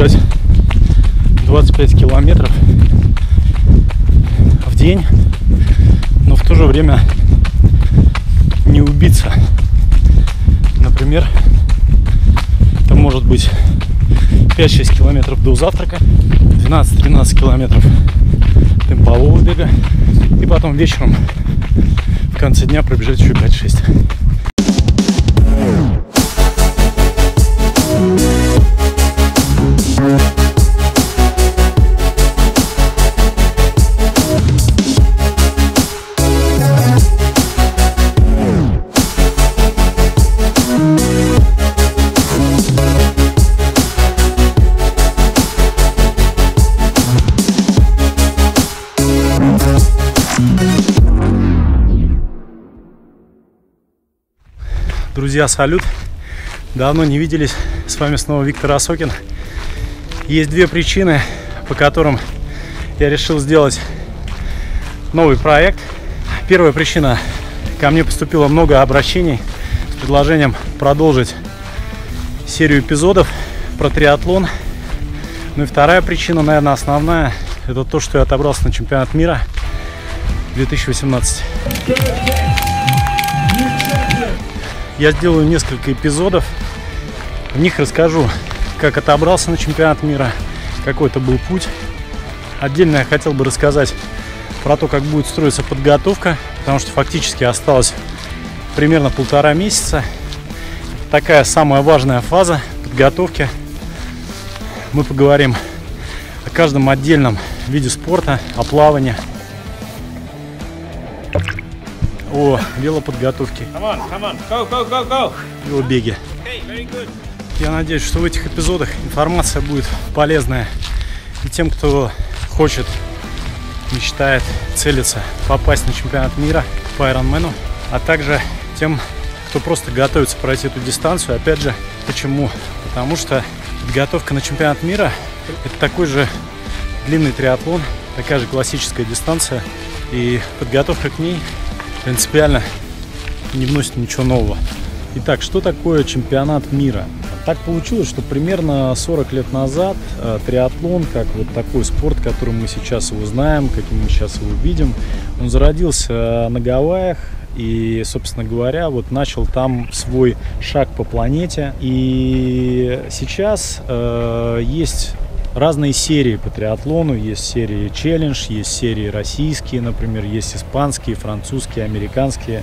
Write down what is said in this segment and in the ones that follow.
пробежать 25 километров в день, но в то же время не убиться. Например, это может быть 5-6 километров до завтрака, 12-13 километров темпового бега и потом вечером в конце дня пробежать еще 5-6. Друзья, салют! Давно не виделись. С вами снова Виктор Осокин. Есть две причины, по которым я решил сделать новый проект. Первая причина. Ко мне поступило много обращений с предложением продолжить серию эпизодов про триатлон. Ну и вторая причина, наверное, основная, это то, что я отобрался на чемпионат мира 2018 я сделаю несколько эпизодов. В них расскажу, как отобрался на чемпионат мира, какой это был путь. Отдельно я хотел бы рассказать про то, как будет строиться подготовка, потому что фактически осталось примерно полтора месяца. Такая самая важная фаза подготовки. Мы поговорим о каждом отдельном виде спорта, о плавании, о велоподготовке come on, come on. Я надеюсь, что в этих эпизодах информация будет полезная и тем, кто хочет, мечтает, целится попасть на чемпионат мира по Ironman, а также тем, кто просто готовится пройти эту дистанцию. Опять же, почему? Потому что подготовка на чемпионат мира – это такой же длинный триатлон, такая же классическая дистанция, и подготовка к ней принципиально не вносит ничего нового. Итак, что такое чемпионат мира? Так получилось, что примерно 40 лет назад э, триатлон, как вот такой спорт, который мы сейчас его знаем, каким мы сейчас его видим, он зародился на Гавайях и, собственно говоря, вот начал там свой шаг по планете. И сейчас э, есть разные серии по триатлону. Есть серии челлендж, есть серии российские, например, есть испанские, французские, американские.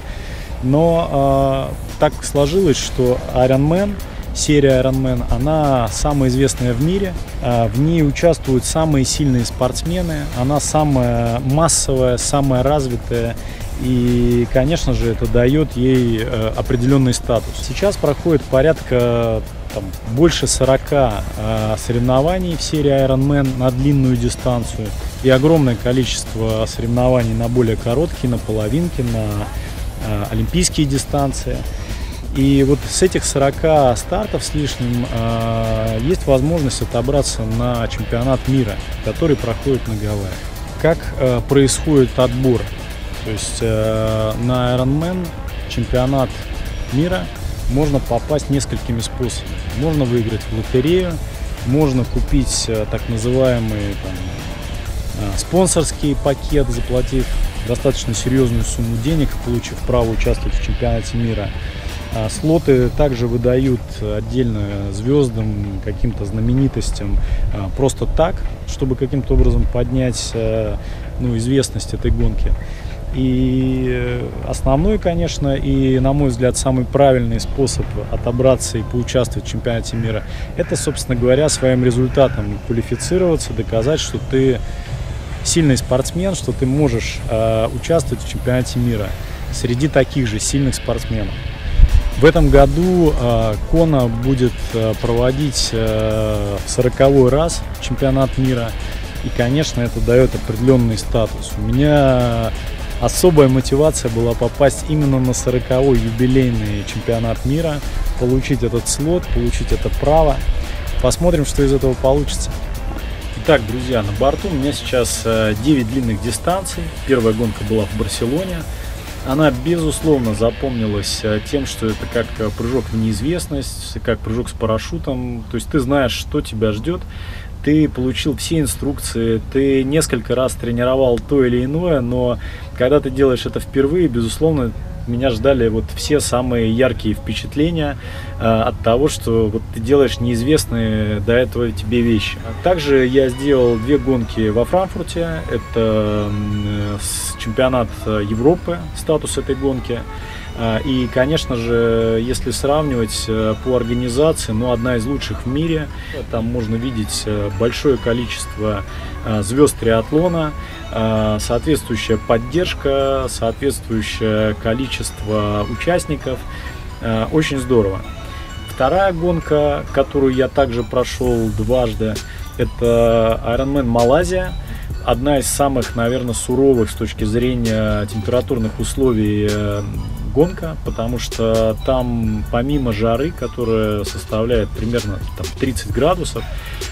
Но э, так сложилось, что Ironman, серия Ironman, она самая известная в мире. Э, в ней участвуют самые сильные спортсмены. Она самая массовая, самая развитая. И, конечно же, это дает ей э, определенный статус. Сейчас проходит порядка там, больше 40 э, соревнований в серии Ironman на длинную дистанцию и огромное количество соревнований на более короткие, на половинки, на э, олимпийские дистанции. И вот с этих 40 стартов с лишним э, есть возможность отобраться на чемпионат мира, который проходит на Гавайях. Как э, происходит отбор? То есть э, на Ironman чемпионат мира можно попасть несколькими способами. Можно выиграть в лотерею, можно купить э, так называемый там, э, спонсорский пакет, заплатив достаточно серьезную сумму денег, получив право участвовать в чемпионате мира. А слоты также выдают отдельно звездам, каким-то знаменитостям э, просто так, чтобы каким-то образом поднять ну, известность этой гонки. И основной, конечно, и, на мой взгляд, самый правильный способ отобраться и поучаствовать в чемпионате мира, это, собственно говоря, своим результатом квалифицироваться, доказать, что ты сильный спортсмен, что ты можешь э, участвовать в чемпионате мира среди таких же сильных спортсменов. В этом году э, Кона будет э, проводить э, в сороковой раз чемпионат мира. И, конечно, это дает определенный статус. У меня особая мотивация была попасть именно на 40-й юбилейный чемпионат мира, получить этот слот, получить это право. Посмотрим, что из этого получится. Итак, друзья, на борту у меня сейчас 9 э, длинных дистанций. Первая гонка была в Барселоне. Она, безусловно, запомнилась э, тем, что это как э, прыжок в неизвестность, как прыжок с парашютом. То есть ты знаешь, что тебя ждет, ты получил все инструкции, ты несколько раз тренировал то или иное, но когда ты делаешь это впервые, безусловно, меня ждали вот все самые яркие впечатления э, от того, что вот ты делаешь неизвестные до этого тебе вещи. Также я сделал две гонки во Франкфурте. Это э, чемпионат Европы, статус этой гонки. А, и, конечно же, если сравнивать э, по организации, ну, одна из лучших в мире. Там можно видеть э, большое количество э, звезд триатлона, соответствующая поддержка, соответствующее количество участников. Очень здорово. Вторая гонка, которую я также прошел дважды, это Ironman Малайзия одна из самых, наверное, суровых с точки зрения температурных условий гонка, потому что там помимо жары, которая составляет примерно там, 30 градусов,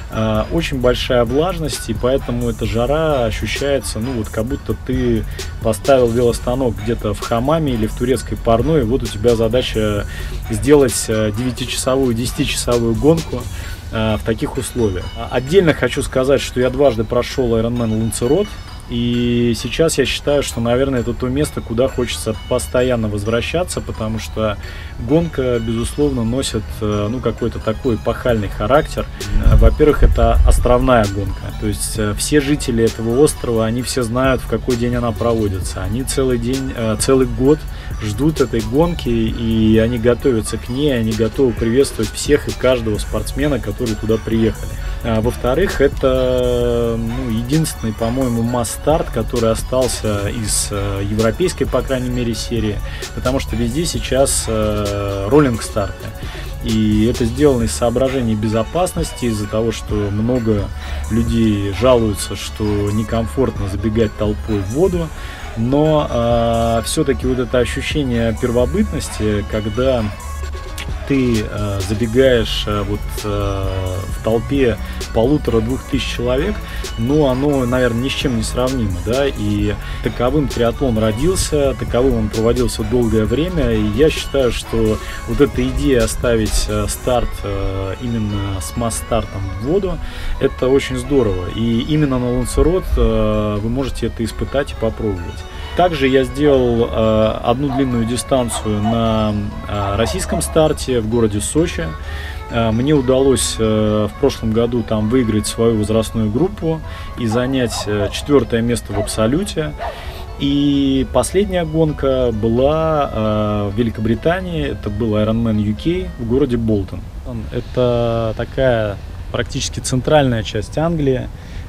э, очень большая влажность, и поэтому эта жара ощущается, ну вот как будто ты поставил велостанок где-то в хамаме или в турецкой парной, и вот у тебя задача сделать 9-часовую, 10-часовую гонку э, в таких условиях. Отдельно хочу сказать, что я дважды прошел Ironman Ланцерот, и сейчас я считаю, что, наверное, это то место, куда хочется постоянно возвращаться, потому что гонка, безусловно, носит э, ну, какой-то такой пахальный характер. Во-первых, это островная гонка. То есть э, все жители этого острова, они все знают, в какой день она проводится. Они целый день, э, целый год ждут этой гонки, и они готовятся к ней, они готовы приветствовать всех и каждого спортсмена, которые туда приехали. А, во-вторых, это ну, единственный, по-моему, масс-старт, который остался из э, европейской, по крайней мере, серии, потому что везде сейчас э, роллинг-старты. И это сделано из соображений безопасности, из-за того, что много людей жалуются, что некомфортно забегать толпой в воду. Но э, все-таки вот это ощущение первобытности, когда ты э, забегаешь э, вот э, в толпе полутора-двух тысяч человек, ну, оно, наверное, ни с чем не сравнимо, да, и таковым триатлон родился, таковым он проводился долгое время, и я считаю, что вот эта идея оставить э, старт э, именно с масс-стартом в воду, это очень здорово, и именно на Лансерот э, вы можете это испытать и попробовать. Также я сделал э, одну длинную дистанцию на э, российском старте в городе Сочи. Э, мне удалось э, в прошлом году там выиграть свою возрастную группу и занять э, четвертое место в абсолюте. И последняя гонка была э, в Великобритании, это был Ironman UK в городе Болтон. Это такая практически центральная часть Англии,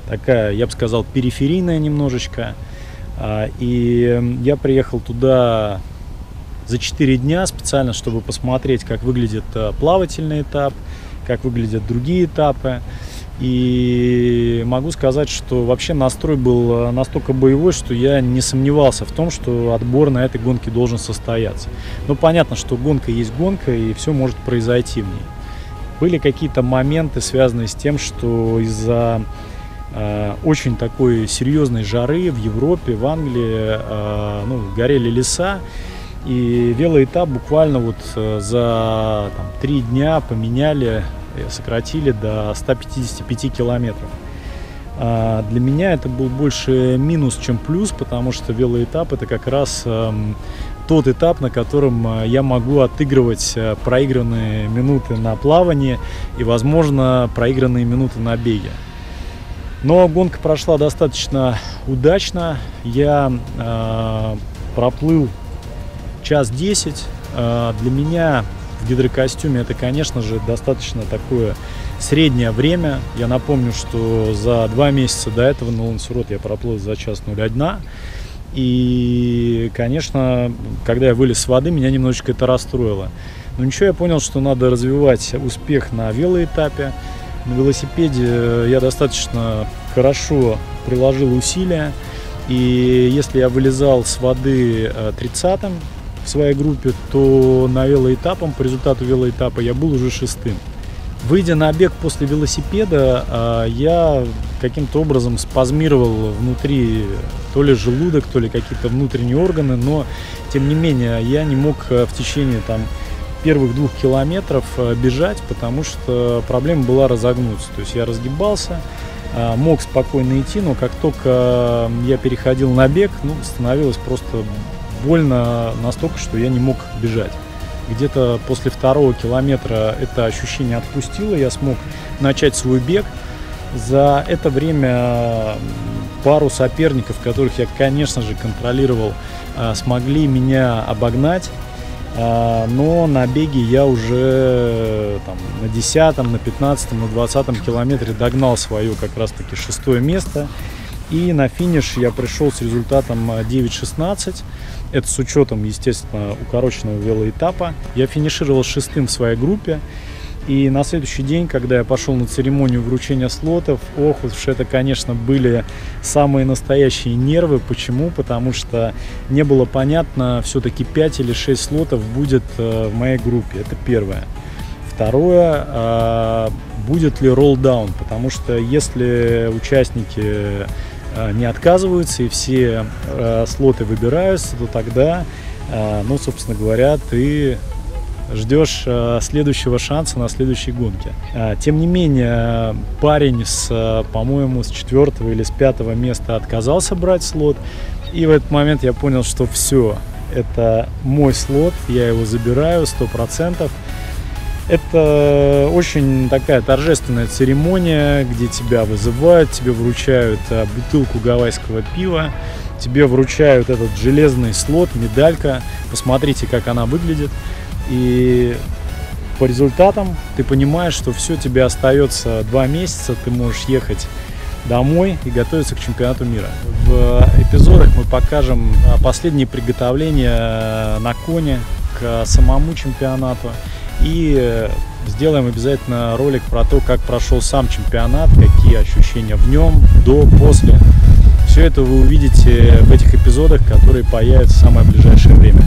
такая, я бы сказал, периферийная немножечко. А, и я приехал туда за 4 дня специально, чтобы посмотреть, как выглядит э, плавательный этап, как выглядят другие этапы. И могу сказать, что вообще настрой был э, настолько боевой, что я не сомневался в том, что отбор на этой гонке должен состояться. Ну, понятно, что гонка есть гонка, и все может произойти в ней. Были какие-то моменты, связанные с тем, что из-за очень такой серьезной жары в Европе, в Англии, э, ну, горели леса. И велоэтап буквально вот э, за там, три дня поменяли, сократили до 155 километров. Для меня это был больше минус, чем плюс, потому что велоэтап это как раз эм, тот этап, на котором я могу отыгрывать проигранные минуты на плавании и, возможно, проигранные минуты на беге. Но гонка прошла достаточно удачно. Я э, проплыл час десять. Э, для меня в гидрокостюме это, конечно же, достаточно такое среднее время. Я напомню, что за два месяца до этого на Лансурот я проплыл за час 01. И, конечно, когда я вылез с воды, меня немножечко это расстроило. Но ничего, я понял, что надо развивать успех на велоэтапе. На велосипеде э, я достаточно хорошо приложил усилия. И если я вылезал с воды 30-м э, в своей группе, то на велоэтапом, по результату велоэтапа я был уже шестым. Выйдя на бег после велосипеда, э, я каким-то образом спазмировал внутри то ли желудок, то ли какие-то внутренние органы, но тем не менее я не мог в течение там первых двух километров бежать, потому что проблема была разогнуться. То есть я разгибался, мог спокойно идти, но как только я переходил на бег, ну, становилось просто больно настолько, что я не мог бежать. Где-то после второго километра это ощущение отпустило, я смог начать свой бег. За это время пару соперников, которых я, конечно же, контролировал, смогли меня обогнать. А, но на беге я уже там, на 10, на 15, на 20 километре догнал свое как раз таки шестое место. И на финиш я пришел с результатом 9.16. Это с учетом, естественно, укороченного велоэтапа. Я финишировал шестым в своей группе. И на следующий день, когда я пошел на церемонию вручения слотов, ох уж это, конечно, были самые настоящие нервы. Почему? Потому что не было понятно, все-таки 5 или 6 слотов будет э, в моей группе. Это первое. Второе, а, будет ли роллдаун, потому что если участники Э, не отказываются и все э, слоты выбираются, то тогда, ну, собственно говоря, ты ждешь следующего шанса на следующей гонке. Тем не менее, парень с, по-моему, с четвертого или с пятого места отказался брать слот. И в этот момент я понял, что все, это мой слот, я его забираю сто процентов. Это очень такая торжественная церемония, где тебя вызывают, тебе вручают э, бутылку гавайского пива, тебе вручают этот железный слот, медалька. Посмотрите, как она выглядит. И по результатам ты понимаешь, что все, тебе остается два месяца, ты можешь ехать домой и готовиться к чемпионату мира. В эпизодах мы покажем э, последние приготовления э, на коне к самому чемпионату. И сделаем обязательно ролик про то, как прошел сам чемпионат, какие ощущения в нем, до, после. Все это вы увидите в этих эпизодах, которые появятся в самое ближайшее время.